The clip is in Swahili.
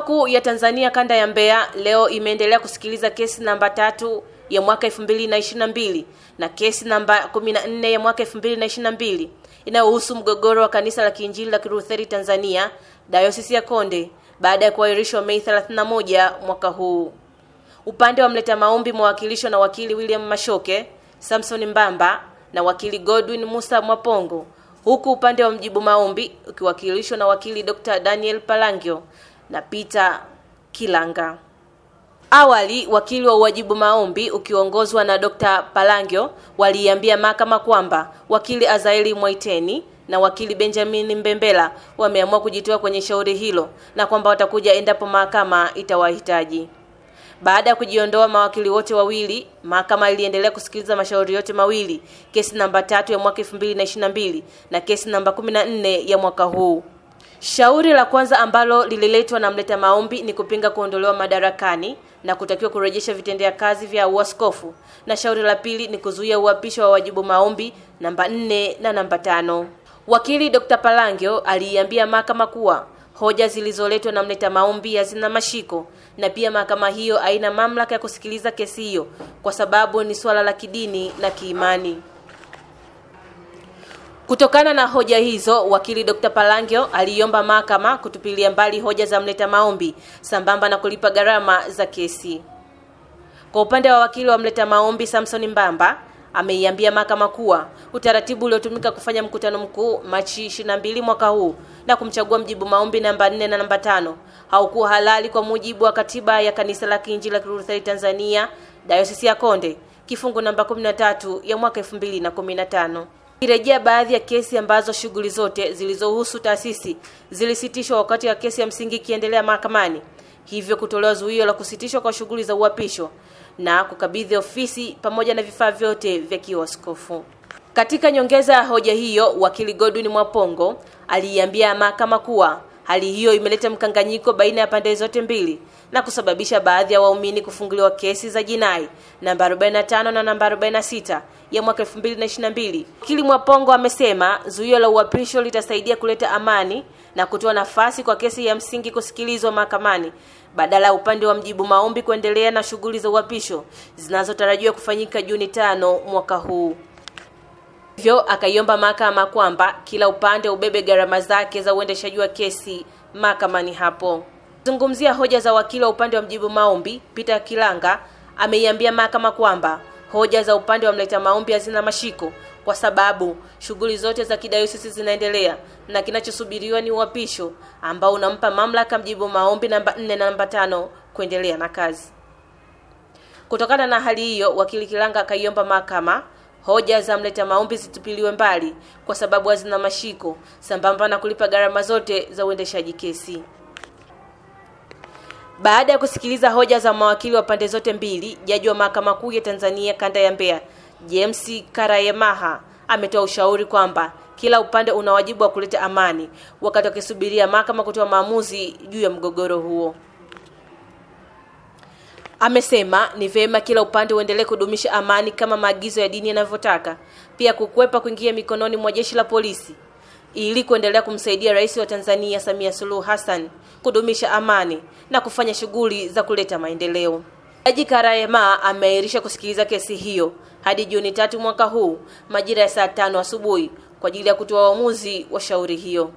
Kuu ya Tanzania kanda ya Mbeya leo imeendelea kusikiliza kesi namba tatu ya mwaka 2022 na kesi namba 14 ya mwaka 2022 inayohusu mgogoro wa kanisa la Kiinjili la Kilutheri Tanzania Dayosisi ya Konde baada ya kuahirishwa Mei 31 mwaka huu. Upande wa mleta maombi mwawakilishwa na wakili William Mashoke, Samson Mbamba na wakili Godwin Musa Mwapongo, huku upande wa mjibu maombi ukiwakilishwa na wakili Dr. Daniel Palangio na Peter Kilanga. Awali wakili wa uwajibu maombi ukiongozwa na Dr. Palangyo waliiambia mahakama kwamba wakili Azaeli Mwaiteni na wakili Benjamin Mbembela wameamua kujitoa kwenye shauri hilo na kwamba watakuja endapo mahakama itawahitaji. Baada ya kujiondoa mawakili wote wawili, mahakama iliendelea kusikiliza mashauri yote mawili, kesi namba tatu ya mwaka 2022 na kesi namba 14 ya mwaka huu. Shauri la kwanza ambalo lililetwa na mleta maombi ni kupinga kuondolewa madarakani na kutakiwa kurejesha vitendea kazi vya uaskofu, na shauri la pili ni kuzuia uhapisho wa wajibu maombi namba nne na namba tano. Wakili Dr. Palangio aliiambia mahakama kuwa hoja zilizoletwa na mleta maombi hazina mashiko na pia mahakama hiyo haina mamlaka ya kusikiliza kesi hiyo kwa sababu ni suala la kidini na kiimani. Kutokana na hoja hizo, wakili Dr. Palangio aliomba mahakama kutupilia mbali hoja za mleta maombi sambamba na kulipa gharama za kesi. Kwa upande wa wakili wa mleta maombi Samson Mbamba ameiambia mahakama kuwa utaratibu uliotumika kufanya mkutano mkuu Machi 22 mwaka huu na kumchagua mjibu maombi namba 4 na namba 5 haukuwa halali kwa mujibu wa katiba ya Kanisa la Kiinjili la Kilutheri Tanzania Dayosisi ya Konde kifungu namba 13 ya mwaka 2015 kirejea baadhi ya kesi ambazo shughuli zote zilizohusu taasisi zilisitishwa wakati wa kesi ya msingi ikiendelea mahakamani, hivyo kutolewa zuio la kusitishwa kwa shughuli za uapisho na kukabidhi ofisi pamoja na vifaa vyote vya kiaskofu. Katika nyongeza ya hoja hiyo, wakili Godwin Mwapongo aliiambia mahakama kuwa hali hiyo imeleta mkanganyiko baina ya pande zote mbili na kusababisha baadhi ya waumini kufunguliwa kesi za jinai namba 45 na namba 46 ya mwaka 2022. Wakili Mwapongo amesema zuio la uapisho litasaidia kuleta amani na kutoa nafasi kwa kesi ya msingi kusikilizwa mahakamani badala ya upande wa mjibu maombi kuendelea na shughuli za uapisho zinazotarajiwa kufanyika Juni tano mwaka huu. Hivyo akaiomba mahakama kwamba kila upande ubebe gharama zake za uendeshaji wa kesi mahakamani hapo. Zungumzia hoja za wakili wa upande wa mjibu maombi Peter Kilanga ameiambia mahakama kwamba hoja za upande wa mleta maombi hazina mashiko kwa sababu shughuli zote za kidayosisi zinaendelea na kinachosubiriwa ni uapisho ambao unampa mamlaka mjibu maombi namba 4 na namba tano kuendelea na kazi. Kutokana na hali hiyo, wakili Kilanga akaiomba mahakama hoja za mleta maombi zitupiliwe mbali kwa sababu hazina mashiko sambamba na kulipa gharama zote za uendeshaji kesi. Baada ya kusikiliza hoja za mawakili wa pande zote mbili, jaji wa mahakama kuu ya Tanzania kanda ya Mbeya James Karayemaha ametoa ushauri kwamba kila upande una wajibu wa kuleta amani wakati wakisubiria mahakama kutoa maamuzi juu ya mgogoro huo. Amesema ni vyema kila upande uendelee kudumisha amani kama maagizo ya dini yanavyotaka, pia kukwepa kuingia mikononi mwa jeshi la polisi ili kuendelea kumsaidia Rais wa Tanzania Samia Suluhu Hassan kudumisha amani na kufanya shughuli za kuleta maendeleo. Jaji Karayema ameahirisha kusikiliza kesi hiyo hadi Juni tatu mwaka huu majira ya saa tano asubuhi kwa ajili ya kutoa uamuzi wa shauri hiyo.